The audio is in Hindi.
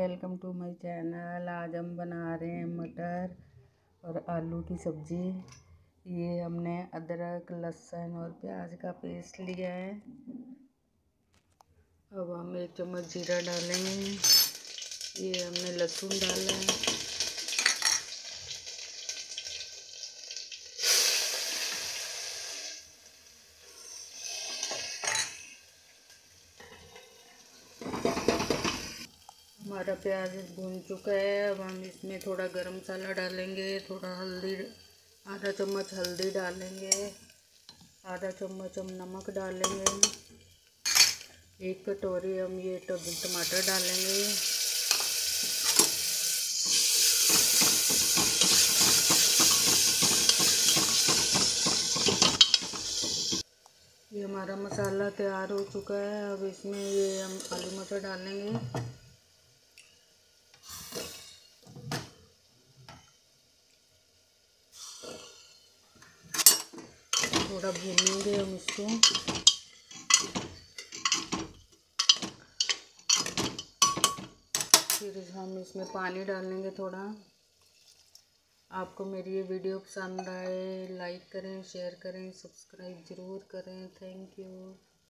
Welcome to my channel. आज हम बना रहे हैं मटर और आलू की सब्ज़ी। ये हमने अदरक, लहसुन और प्याज का पेस्ट लिया है। अब हम एक चम्मच जीरा डालेंगे। ये हमने लहसुन डाला है। हमारा प्याज भून चुका है। अब हम इसमें थोड़ा गरम मसाला डालेंगे, थोड़ा हल्दी, आधा चम्मच हल्दी डालेंगे, आधा चम्मच हम नमक डालेंगे। एक कटोरी हम ये टमाटर डालेंगे। ये हमारा मसाला तैयार हो चुका है। अब इसमें ये हम आलू मटर डालेंगे। थोड़ा भूनेंगे हम इसको। फिर हम इसमें पानी डालेंगे थोड़ा। आपको मेरी ये वीडियो पसंद आए, लाइक करें, शेयर करें, सब्सक्राइब ज़रूर करें। Thank you.